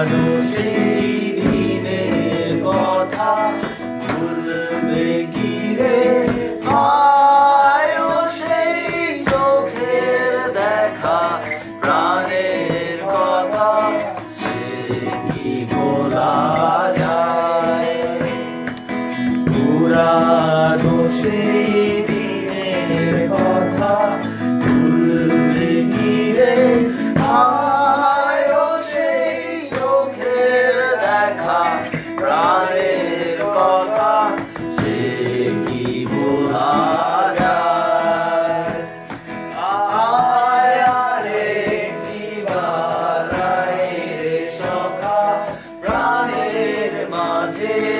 আজও সেই দিনের কথা ভুলবে কি রে? আয়ো সেই চোখের দেখা, প্রাণের কথা সে কি বলা যায়? পুরানো সেই Yeah.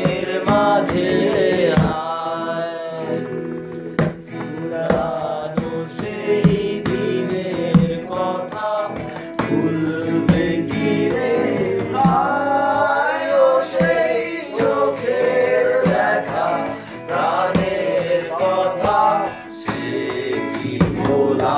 মাঝে পুরানো সেই দিনের কথা ভুলবে কি রে ও সেই চোখের দেখা, প্রাণের কথা সে কি বলা?